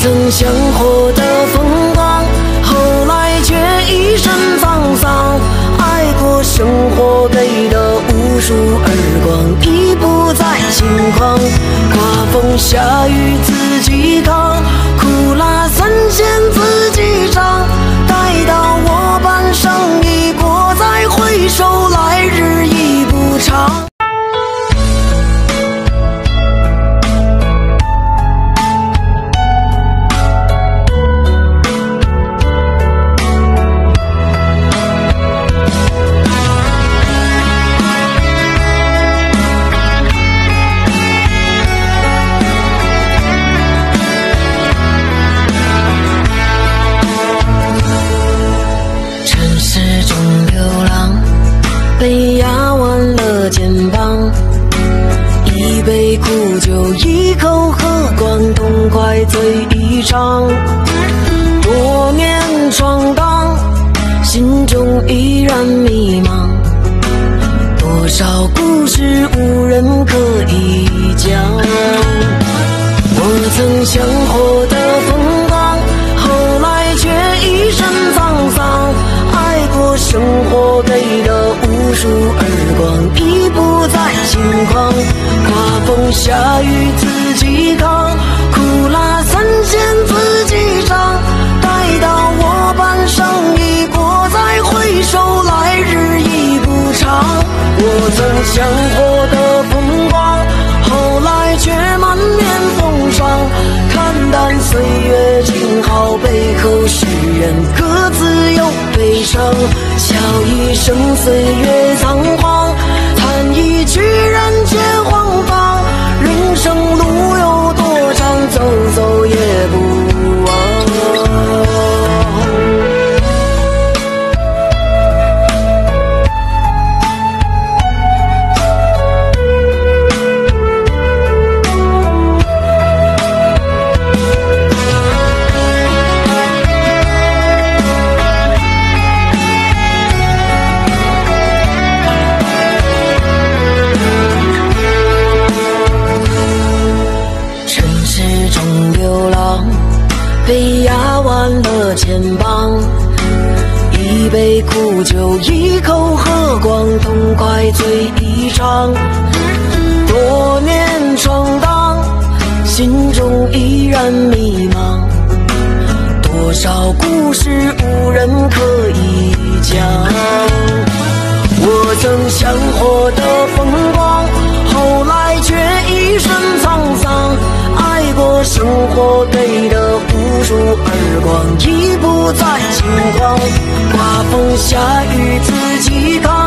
曾想获得风光，后来却一身沧桑。爱过生活给的无数耳光，已不再轻狂。刮风下雨自己被压弯了肩膀。一杯苦酒，一口喝光，痛快醉一场。多年闯荡，心中依然迷茫。多少故事无人可以讲。我曾想活得风光，后来却一身沧桑。爱过生活给的数耳光，已不再轻狂。刮风下雨自己扛，苦辣酸咸自己尝。待到我半生已过，再回首，来日已不长。我曾想获得风光，后来却满面风霜。看淡岁月静好，背后世人各自有悲伤。道一声岁月苍压弯了肩膀。一杯苦酒，一口喝光，痛快醉一场。多年闯荡，心中依然迷茫。多少故事无人可以讲。我曾想获得风光，后来却一身沧桑。爱过生活给的无数光，已不再轻狂。刮风下雨自己扛，